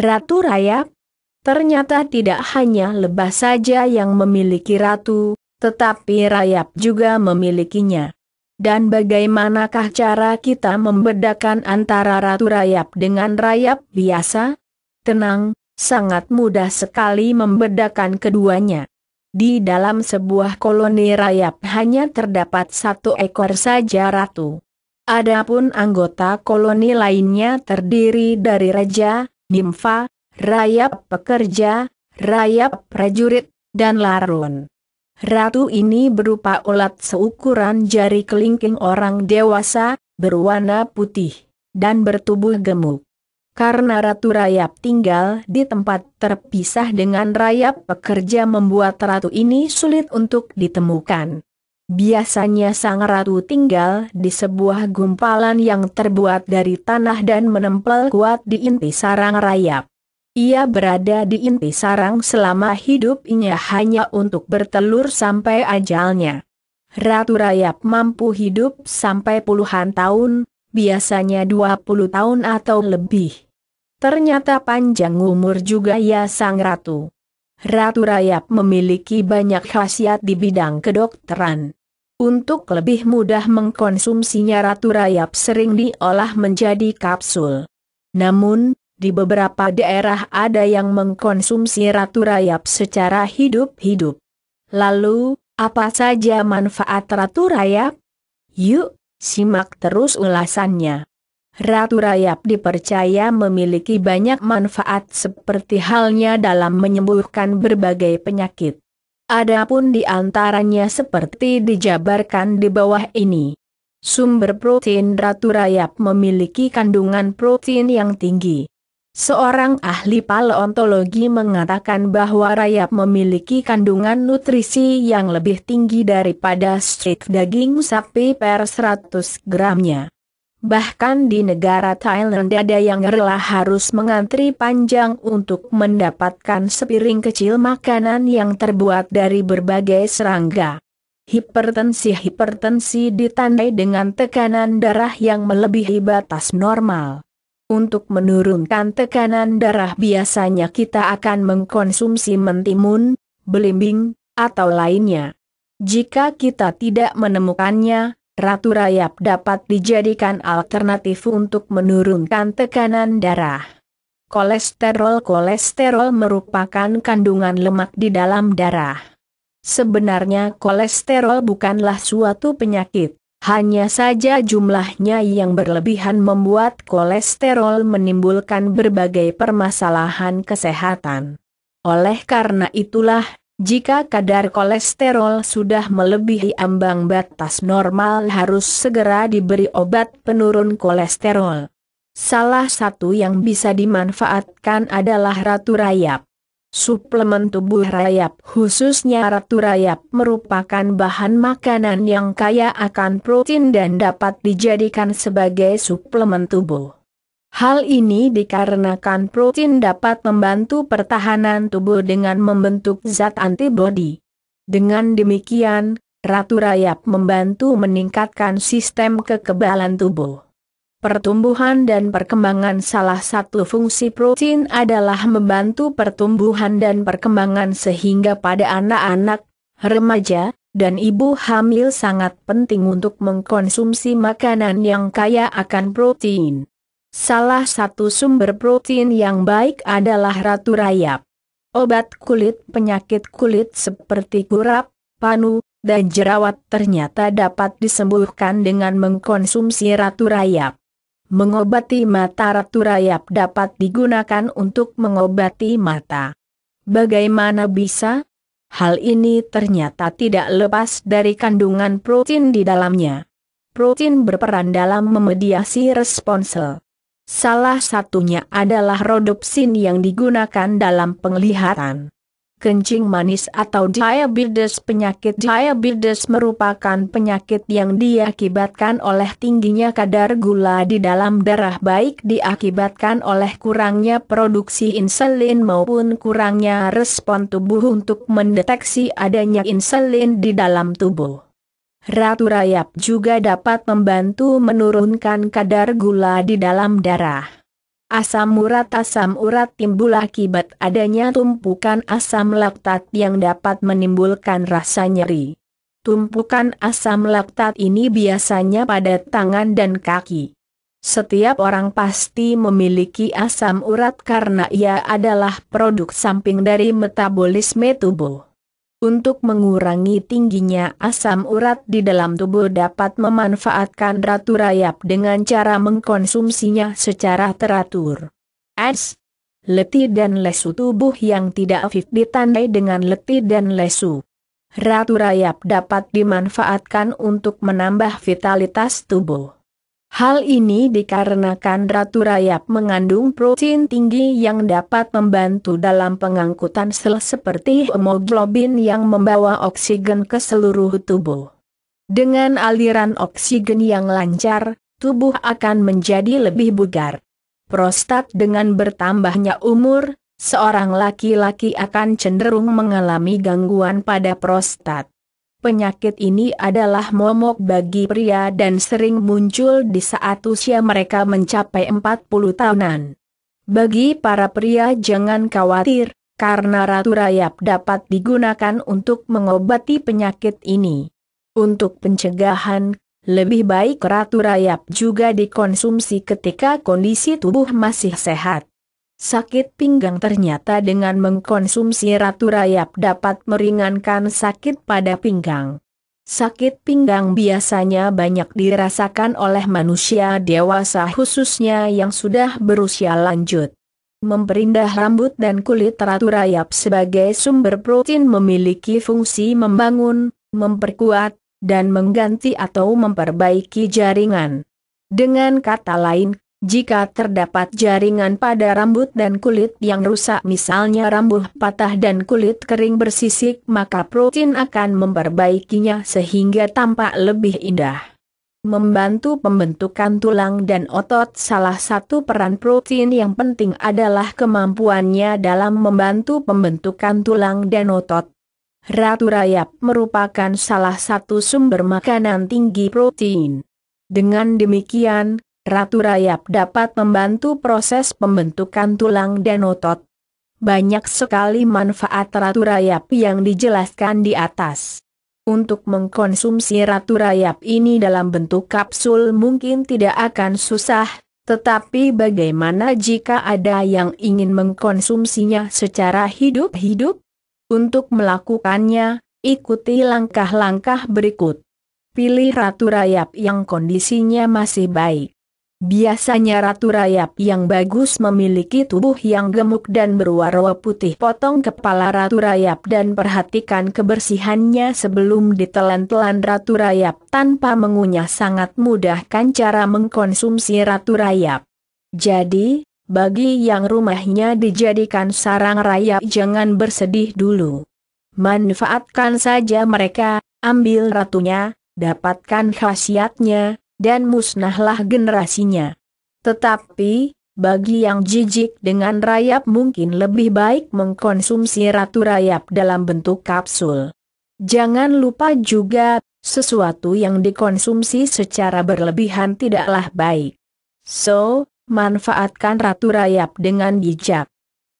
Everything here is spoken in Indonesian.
Ratu Rayap? Ternyata tidak hanya lebah saja yang memiliki ratu, tetapi Rayap juga memilikinya. Dan bagaimanakah cara kita membedakan antara Ratu Rayap dengan Rayap biasa? Tenang, sangat mudah sekali membedakan keduanya. Di dalam sebuah koloni Rayap hanya terdapat satu ekor saja ratu. Adapun anggota koloni lainnya terdiri dari raja, nimfa, rayap pekerja, rayap prajurit, dan larun. Ratu ini berupa ulat seukuran jari kelingking orang dewasa, berwarna putih, dan bertubuh gemuk. Karena Ratu Rayap tinggal di tempat terpisah dengan Rayap pekerja membuat Ratu ini sulit untuk ditemukan. Biasanya sang ratu tinggal di sebuah gumpalan yang terbuat dari tanah dan menempel kuat di inti sarang rayap. Ia berada di inti sarang selama hidupnya hanya untuk bertelur sampai ajalnya. Ratu Rayap mampu hidup sampai puluhan tahun, biasanya 20 tahun atau lebih. Ternyata panjang umur juga ya sang ratu. Ratu Rayap memiliki banyak khasiat di bidang kedokteran. Untuk lebih mudah mengkonsumsinya Ratu Rayap sering diolah menjadi kapsul. Namun, di beberapa daerah ada yang mengkonsumsi ratu rayap secara hidup-hidup. Lalu, apa saja manfaat ratu rayap? Yuk, simak terus ulasannya. Ratu rayap dipercaya memiliki banyak manfaat seperti halnya dalam menyembuhkan berbagai penyakit. Adapun di antaranya seperti dijabarkan di bawah ini. Sumber protein ratu rayap memiliki kandungan protein yang tinggi. Seorang ahli paleontologi mengatakan bahwa rayap memiliki kandungan nutrisi yang lebih tinggi daripada steak daging sapi per 100 gramnya. Bahkan di negara Thailand ada yang rela harus mengantri panjang untuk mendapatkan sepiring kecil makanan yang terbuat dari berbagai serangga. Hipertensi-hipertensi ditandai dengan tekanan darah yang melebihi batas normal. Untuk menurunkan tekanan darah biasanya kita akan mengkonsumsi mentimun, belimbing, atau lainnya. Jika kita tidak menemukannya, ratu rayap dapat dijadikan alternatif untuk menurunkan tekanan darah. Kolesterol Kolesterol merupakan kandungan lemak di dalam darah. Sebenarnya kolesterol bukanlah suatu penyakit. Hanya saja jumlahnya yang berlebihan membuat kolesterol menimbulkan berbagai permasalahan kesehatan. Oleh karena itulah, jika kadar kolesterol sudah melebihi ambang batas normal harus segera diberi obat penurun kolesterol. Salah satu yang bisa dimanfaatkan adalah ratu rayap. Suplemen tubuh rayap khususnya ratu rayap merupakan bahan makanan yang kaya akan protein dan dapat dijadikan sebagai suplemen tubuh. Hal ini dikarenakan protein dapat membantu pertahanan tubuh dengan membentuk zat antibodi. Dengan demikian, ratu rayap membantu meningkatkan sistem kekebalan tubuh. Pertumbuhan dan perkembangan salah satu fungsi protein adalah membantu pertumbuhan dan perkembangan sehingga pada anak-anak, remaja, dan ibu hamil sangat penting untuk mengkonsumsi makanan yang kaya akan protein. Salah satu sumber protein yang baik adalah ratu rayap. Obat kulit penyakit kulit seperti kurap, panu, dan jerawat ternyata dapat disembuhkan dengan mengkonsumsi ratu rayap. Mengobati mata ratu rayap dapat digunakan untuk mengobati mata. Bagaimana bisa? Hal ini ternyata tidak lepas dari kandungan protein di dalamnya. Protein berperan dalam memediasi responsel. Salah satunya adalah rodopsin yang digunakan dalam penglihatan kencing manis atau diabetes penyakit diabetes merupakan penyakit yang diakibatkan oleh tingginya kadar gula di dalam darah baik diakibatkan oleh kurangnya produksi insulin maupun kurangnya respon tubuh untuk mendeteksi adanya insulin di dalam tubuh. Ratu rayap juga dapat membantu menurunkan kadar gula di dalam darah. Asam urat Asam urat timbul akibat adanya tumpukan asam laktat yang dapat menimbulkan rasa nyeri. Tumpukan asam laktat ini biasanya pada tangan dan kaki. Setiap orang pasti memiliki asam urat karena ia adalah produk samping dari metabolisme tubuh. Untuk mengurangi tingginya asam urat di dalam tubuh dapat memanfaatkan ratu rayap dengan cara mengkonsumsinya secara teratur. As. Letih dan lesu tubuh yang tidak fit ditandai dengan letih dan lesu. Ratu rayap dapat dimanfaatkan untuk menambah vitalitas tubuh. Hal ini dikarenakan ratu rayap mengandung protein tinggi yang dapat membantu dalam pengangkutan sel seperti hemoglobin yang membawa oksigen ke seluruh tubuh. Dengan aliran oksigen yang lancar, tubuh akan menjadi lebih bugar. Prostat dengan bertambahnya umur, seorang laki-laki akan cenderung mengalami gangguan pada prostat. Penyakit ini adalah momok bagi pria dan sering muncul di saat usia mereka mencapai 40 tahunan. Bagi para pria jangan khawatir, karena ratu rayap dapat digunakan untuk mengobati penyakit ini. Untuk pencegahan, lebih baik ratu rayap juga dikonsumsi ketika kondisi tubuh masih sehat. Sakit pinggang ternyata dengan mengkonsumsi ratu rayap dapat meringankan sakit pada pinggang. Sakit pinggang biasanya banyak dirasakan oleh manusia dewasa khususnya yang sudah berusia lanjut. Memperindah rambut dan kulit ratu rayap sebagai sumber protein memiliki fungsi membangun, memperkuat, dan mengganti atau memperbaiki jaringan. Dengan kata lain, jika terdapat jaringan pada rambut dan kulit yang rusak misalnya rambut patah dan kulit kering bersisik maka protein akan memperbaikinya sehingga tampak lebih indah. Membantu pembentukan tulang dan otot salah satu peran protein yang penting adalah kemampuannya dalam membantu pembentukan tulang dan otot. Ratu rayap merupakan salah satu sumber makanan tinggi protein. Dengan demikian, Ratu Rayap dapat membantu proses pembentukan tulang dan otot. Banyak sekali manfaat Ratu Rayap yang dijelaskan di atas. Untuk mengkonsumsi Ratu Rayap ini dalam bentuk kapsul mungkin tidak akan susah, tetapi bagaimana jika ada yang ingin mengkonsumsinya secara hidup-hidup? Untuk melakukannya, ikuti langkah-langkah berikut. Pilih Ratu Rayap yang kondisinya masih baik. Biasanya ratu rayap yang bagus memiliki tubuh yang gemuk dan berwarna putih. Potong kepala ratu rayap dan perhatikan kebersihannya sebelum ditelan-telan ratu rayap. Tanpa mengunyah sangat mudah kan cara mengkonsumsi ratu rayap. Jadi, bagi yang rumahnya dijadikan sarang rayap jangan bersedih dulu. Manfaatkan saja mereka, ambil ratunya, dapatkan khasiatnya, dan musnahlah generasinya. Tetapi, bagi yang jijik dengan rayap mungkin lebih baik mengkonsumsi ratu rayap dalam bentuk kapsul. Jangan lupa juga, sesuatu yang dikonsumsi secara berlebihan tidaklah baik. So, manfaatkan ratu rayap dengan bijak.